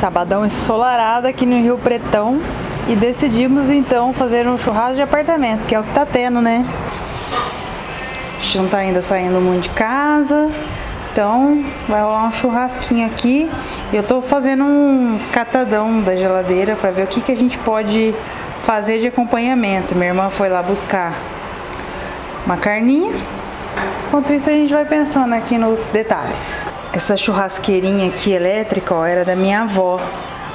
Sabadão ensolarado aqui no Rio Pretão e decidimos então fazer um churrasco de apartamento, que é o que tá tendo, né? A gente não tá ainda saindo muito de casa, então vai rolar um churrasquinho aqui. Eu tô fazendo um catadão da geladeira para ver o que, que a gente pode fazer de acompanhamento. Minha irmã foi lá buscar uma carninha. Enquanto isso a gente vai pensando aqui nos detalhes. Essa churrasqueirinha aqui elétrica, ó, era da minha avó.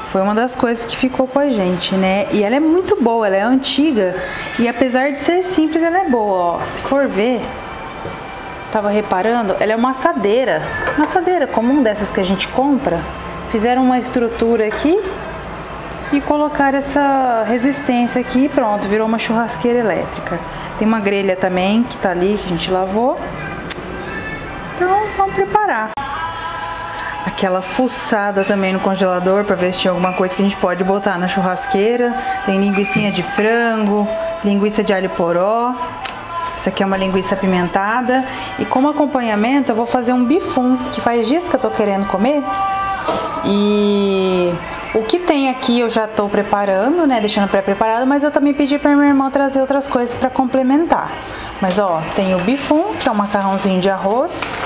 Foi uma das coisas que ficou com a gente, né? E ela é muito boa, ela é antiga. E apesar de ser simples, ela é boa, ó. Se for ver, tava reparando, ela é uma assadeira. Uma assadeira comum dessas que a gente compra. Fizeram uma estrutura aqui e colocaram essa resistência aqui e pronto, virou uma churrasqueira elétrica. Tem uma grelha também que tá ali, que a gente lavou. Então vamos preparar. Aquela fuçada também no congelador para ver se tinha alguma coisa que a gente pode botar na churrasqueira. Tem linguiça de frango, linguiça de alho poró. Essa aqui é uma linguiça apimentada. E como acompanhamento eu vou fazer um bifum, que faz dias que eu tô querendo comer. E o que tem aqui eu já tô preparando, né, deixando pré-preparado, mas eu também pedi para minha irmã trazer outras coisas para complementar. Mas ó, tem o bifum, que é um macarrãozinho de arroz.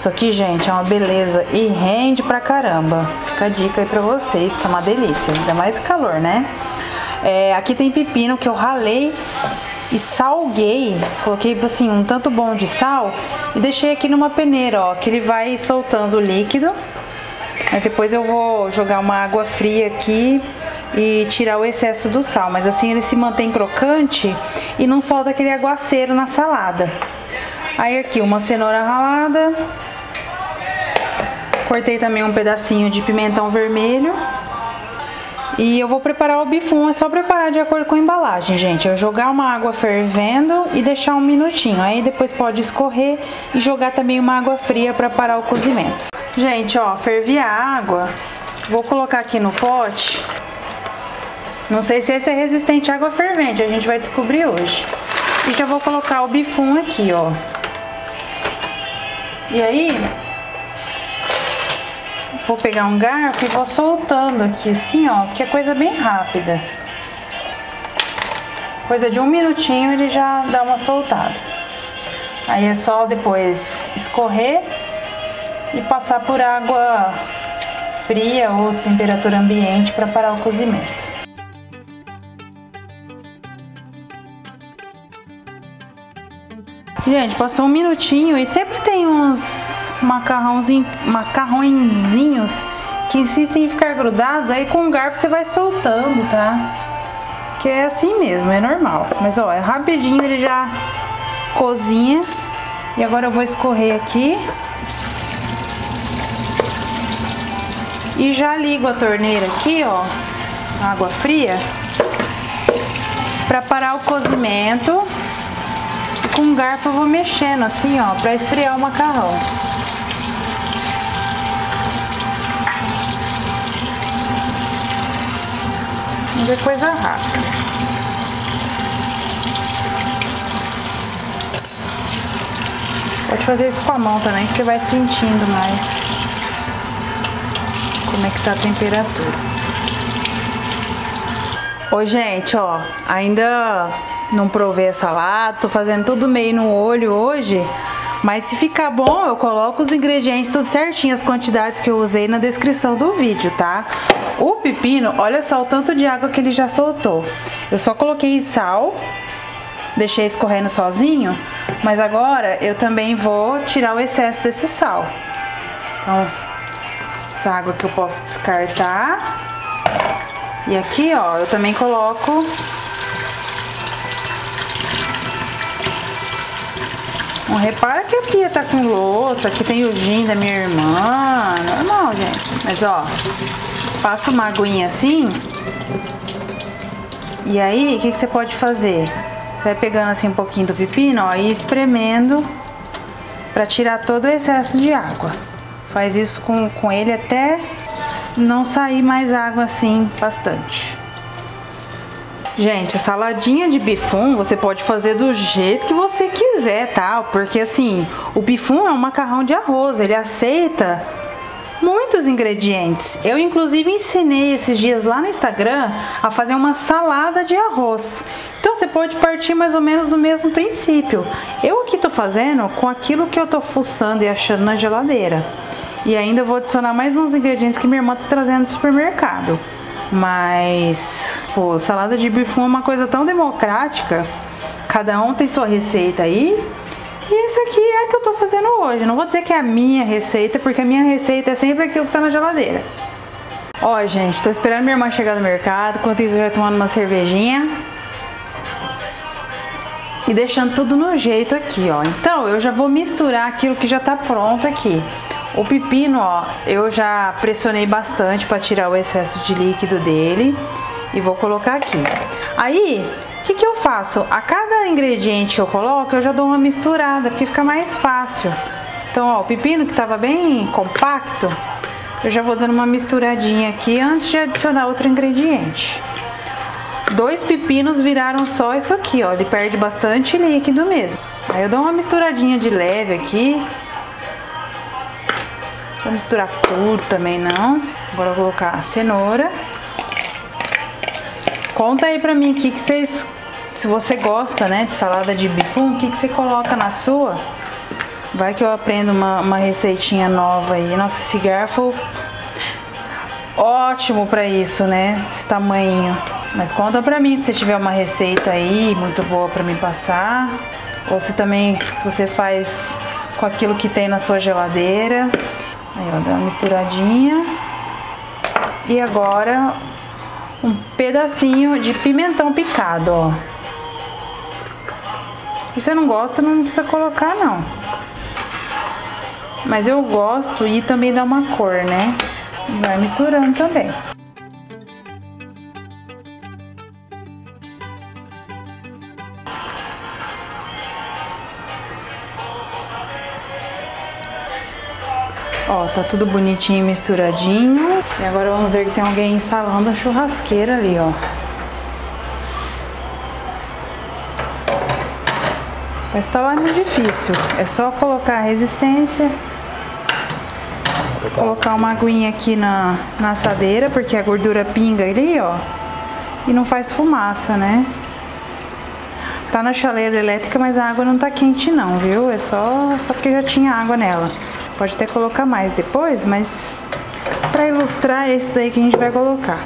Isso aqui, gente, é uma beleza e rende pra caramba. Fica a dica aí pra vocês, que é uma delícia. Ainda mais calor, né? É, aqui tem pepino que eu ralei e salguei. Coloquei, assim, um tanto bom de sal e deixei aqui numa peneira, ó, que ele vai soltando o líquido. Aí depois eu vou jogar uma água fria aqui e tirar o excesso do sal, mas assim ele se mantém crocante e não solta aquele aguaceiro na salada. Aí aqui uma cenoura ralada, cortei também um pedacinho de pimentão vermelho e eu vou preparar o bifum, é só preparar de acordo com a embalagem, gente. Eu jogar uma água fervendo e deixar um minutinho, aí depois pode escorrer e jogar também uma água fria para parar o cozimento. Gente, ó, fervi a água, vou colocar aqui no pote não sei se esse é resistente à água fervente, a gente vai descobrir hoje. E já vou colocar o bifum aqui, ó. E aí, vou pegar um garfo e vou soltando aqui assim, ó, porque é coisa bem rápida. Coisa de um minutinho ele já dá uma soltada. Aí é só depois escorrer e passar por água fria ou temperatura ambiente para parar o cozimento. Gente, passou um minutinho e sempre tem uns macarrãozinhos, macarrõezinhos que insistem em ficar grudados, aí com o garfo você vai soltando, tá? Que é assim mesmo, é normal. Mas ó, é rapidinho, ele já cozinha. E agora eu vou escorrer aqui. E já ligo a torneira aqui, ó, água fria, para parar o cozimento com um garfo eu vou mexendo assim, ó, pra esfriar o macarrão. Vamos ver coisa rápida. Pode fazer isso com a mão também, que você vai sentindo mais como é que tá a temperatura. Ô, gente, ó, ainda não provei a salada, tô fazendo tudo meio no olho hoje. Mas se ficar bom, eu coloco os ingredientes tudo certinho, as quantidades que eu usei na descrição do vídeo, tá? O pepino, olha só o tanto de água que ele já soltou. Eu só coloquei sal, deixei escorrendo sozinho, mas agora eu também vou tirar o excesso desse sal. Então, essa água que eu posso descartar. E aqui, ó, eu também coloco Não repara que a pia tá com louça, aqui tem o gin da minha irmã. Normal, gente. Mas ó, passa uma aguinha assim. E aí, o que, que você pode fazer? Você vai pegando assim um pouquinho do pepino, ó, e espremendo para tirar todo o excesso de água. Faz isso com, com ele até não sair mais água assim bastante. Gente, saladinha de bifum você pode fazer do jeito que você quiser, tá? Porque assim, o bifum é um macarrão de arroz, ele aceita muitos ingredientes. Eu inclusive ensinei esses dias lá no Instagram a fazer uma salada de arroz. Então você pode partir mais ou menos do mesmo princípio. Eu aqui tô fazendo com aquilo que eu tô fuçando e achando na geladeira. E ainda vou adicionar mais uns ingredientes que minha irmã tá trazendo do supermercado. Mas, pô, salada de bifum é uma coisa tão democrática. Cada um tem sua receita aí. E esse aqui é a que eu tô fazendo hoje. Não vou dizer que é a minha receita, porque a minha receita é sempre aquilo que tá na geladeira. Ó, gente, tô esperando minha irmã chegar do mercado. Enquanto isso, eu já tomando uma cervejinha. E deixando tudo no jeito aqui, ó. Então, eu já vou misturar aquilo que já tá pronto aqui. O pepino, ó, eu já pressionei bastante para tirar o excesso de líquido dele. E vou colocar aqui. Aí, o que, que eu faço? A cada ingrediente que eu coloco, eu já dou uma misturada, porque fica mais fácil. Então, ó, o pepino que estava bem compacto, eu já vou dando uma misturadinha aqui antes de adicionar outro ingrediente. Dois pepinos viraram só isso aqui, ó, ele perde bastante líquido mesmo. Aí eu dou uma misturadinha de leve aqui. Precisa misturar tudo também não. Agora eu vou colocar a cenoura. Conta aí pra mim o que, que vocês. Se você gosta, né, de salada de bifum, o que, que você coloca na sua? Vai que eu aprendo uma, uma receitinha nova aí. Nossa, esse garfo. Ótimo pra isso, né? Esse tamanho. Mas conta pra mim se você tiver uma receita aí muito boa pra me passar. Ou se também, se você faz com aquilo que tem na sua geladeira. Aí, ó, dá uma misturadinha. E agora um pedacinho de pimentão picado, ó. Se você não gosta, não precisa colocar, não. Mas eu gosto e também dá uma cor, né? Vai misturando também. Ó, tá tudo bonitinho misturadinho. E agora vamos ver que tem alguém instalando a churrasqueira ali, ó. Pra instalar é muito difícil. É só colocar a resistência. Colocar uma aguinha aqui na, na assadeira, porque a gordura pinga ali, ó. E não faz fumaça, né? Tá na chaleira elétrica, mas a água não tá quente não, viu? É só, só porque já tinha água nela. Pode até colocar mais depois, mas para ilustrar é esse daí que a gente vai colocar.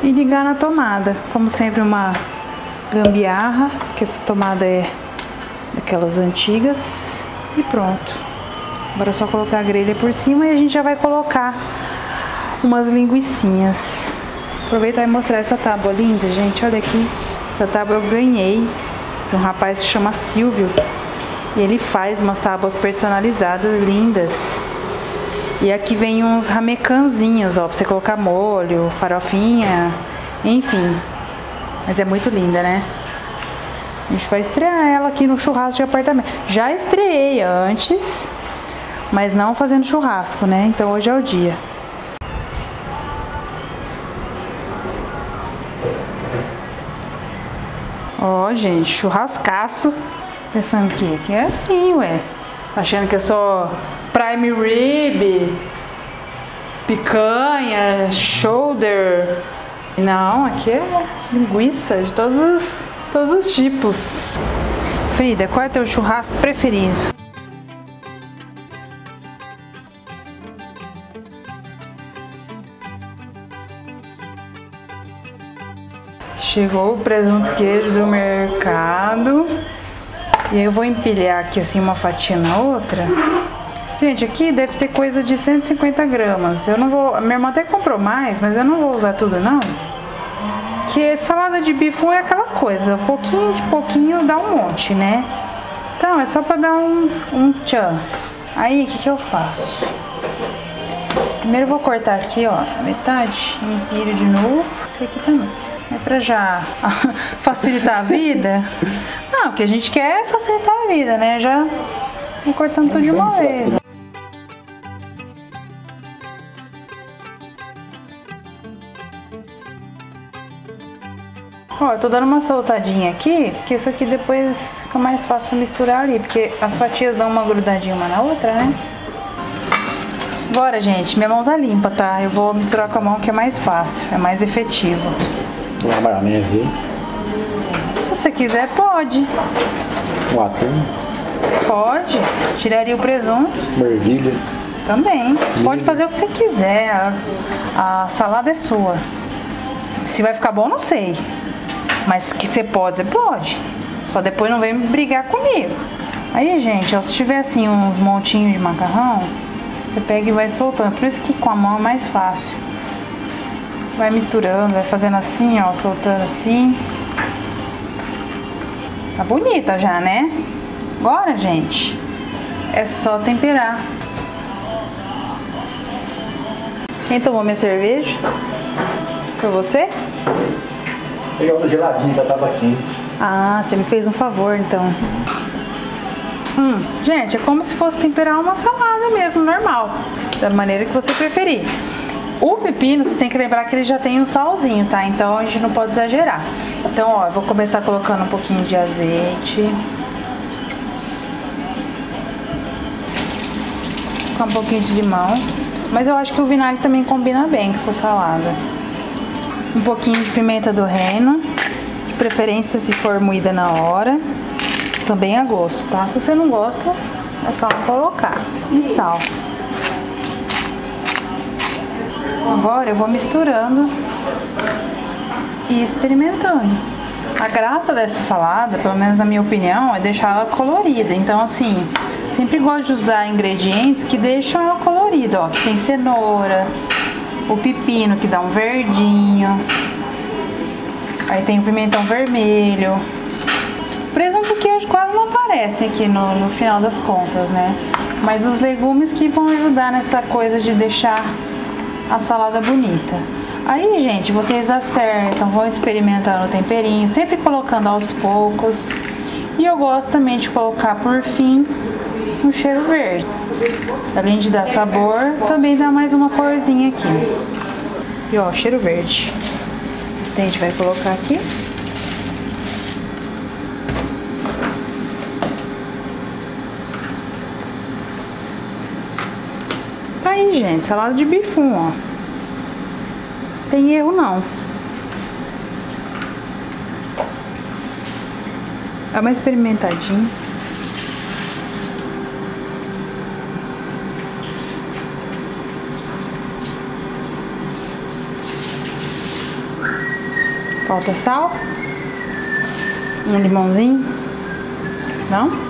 E ligar na tomada, como sempre uma gambiarra, que essa tomada é daquelas antigas. E pronto. Agora é só colocar a grelha por cima e a gente já vai colocar umas linguiçinhas. Aproveitar e mostrar essa tábua linda, gente. Olha aqui. Essa tábua eu ganhei de um rapaz que chama Silvio. E ele faz umas tábuas personalizadas lindas. E aqui vem uns ramecanzinhos, ó, pra você colocar molho, farofinha, enfim. Mas é muito linda, né? A gente vai estrear ela aqui no churrasco de apartamento. Já estreiei antes, mas não fazendo churrasco, né? Então hoje é o dia. Ó, gente, churrascaço. Pensando que, que é assim, ué. Achando que é só prime rib, picanha, shoulder. Não, aqui é linguiça de todos os, todos os tipos. Frida, qual é teu churrasco preferido? Chegou o presunto queijo do mercado. E aí eu vou empilhar aqui assim uma fatia na outra. Gente, aqui deve ter coisa de 150 gramas. Eu não vou... Minha irmã até comprou mais, mas eu não vou usar tudo não. Que salada de bife é aquela coisa. Pouquinho de pouquinho dá um monte, né? Então, é só pra dar um, um tchan. Aí, o que que eu faço? Primeiro eu vou cortar aqui, ó, metade. Empilho de novo. Esse aqui também. É pra já facilitar a vida. Não, o que a gente quer é facilitar a vida, né? Já vou cortando tudo de uma vez. Ó, eu tô dando uma soltadinha aqui, porque isso aqui depois fica mais fácil pra misturar ali, porque as fatias dão uma grudadinha uma na outra, né? Agora, gente, minha mão tá limpa, tá? Eu vou misturar com a mão que é mais fácil, é mais efetivo. Ver. Se você quiser, pode. O atum, Pode. Tiraria o presunto ervilha. também. Você pode fazer o que você quiser. A, a salada é sua. Se vai ficar bom, não sei. Mas que você pode, você pode. Só depois não vem brigar comigo. Aí, gente, ó, se tiver assim uns montinhos de macarrão, você pega e vai soltando. Por isso que com a mão é mais fácil. Vai misturando, vai fazendo assim, ó, soltando assim. Tá bonita já, né? Agora, gente, é só temperar. Quem tomou minha cerveja? Foi você? Pegar uma geladinha que tava aqui. Ah, você me fez um favor, então. Hum, gente, é como se fosse temperar uma salada mesmo, normal. Da maneira que você preferir. O pepino, você tem que lembrar que ele já tem um salzinho, tá? Então a gente não pode exagerar. Então, ó, eu vou começar colocando um pouquinho de azeite. Com um pouquinho de limão. Mas eu acho que o vinagre também combina bem com essa salada. Um pouquinho de pimenta do reino. De preferência se for moída na hora. Também a gosto, tá? Se você não gosta, é só colocar. E sal. Agora eu vou misturando e experimentando. A graça dessa salada, pelo menos na minha opinião, é deixar ela colorida. Então, assim, sempre gosto de usar ingredientes que deixam ela colorida. Ó, tem cenoura, o pepino que dá um verdinho. Aí tem o pimentão vermelho. Presunto queijo quase não aparece aqui no, no final das contas, né? Mas os legumes que vão ajudar nessa coisa de deixar a salada bonita. Aí, gente, vocês acertam, vão experimentando o temperinho, sempre colocando aos poucos. E eu gosto também de colocar por fim um cheiro verde. Além de dar sabor, também dá mais uma corzinha aqui. E ó, cheiro verde. O assistente vai colocar aqui. Aí, gente, salada de bifum, ó. Tem erro não. Dá uma experimentadinha. Falta sal? Um limãozinho? Não?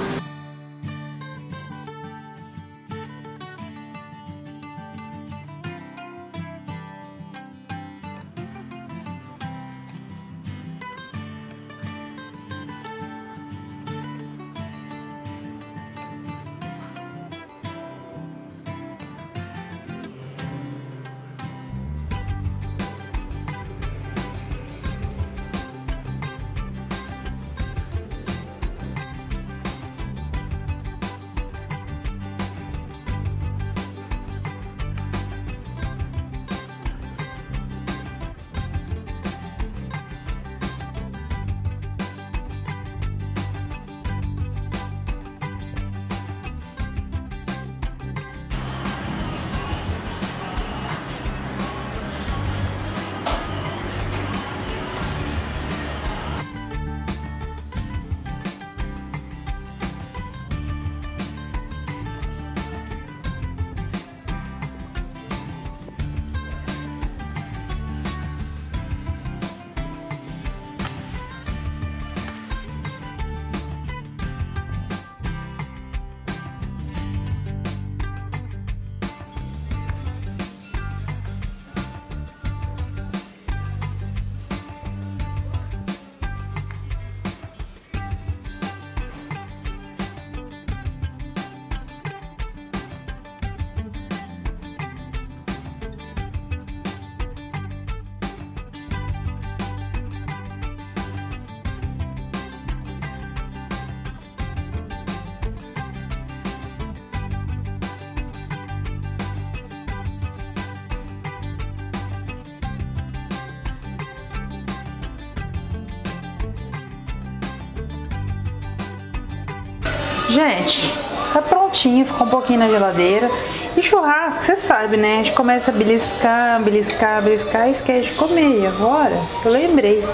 Gente, tá prontinho, ficou um pouquinho na geladeira. E churrasco você sabe, né? A gente começa a beliscar, beliscar, beliscar e esquece de comer. E agora, eu lembrei.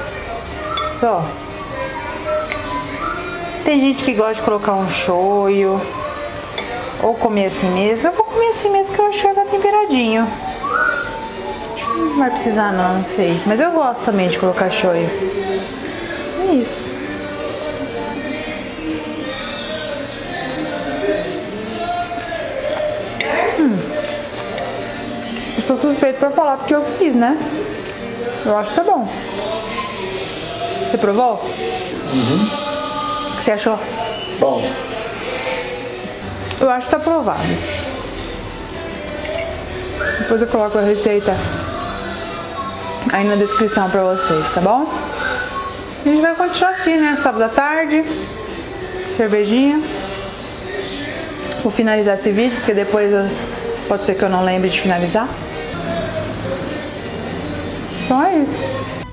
Só. Tem gente que gosta de colocar um shoyu. Ou comer assim mesmo. Eu vou comer assim mesmo que eu acho que tá temperadinho. Não vai precisar não, não sei. Mas eu gosto também de colocar shoyu. É isso. Sou suspeito pra falar porque eu fiz, né? Eu acho que tá bom. Você provou? Uhum. O que você achou? Bom. Eu acho que tá provado. Depois eu coloco a receita aí na descrição pra vocês, tá bom? A gente vai continuar aqui, né? Sábado à tarde. Cervejinha. Vou finalizar esse vídeo, porque depois eu, pode ser que eu não lembre de finalizar. Então é isso.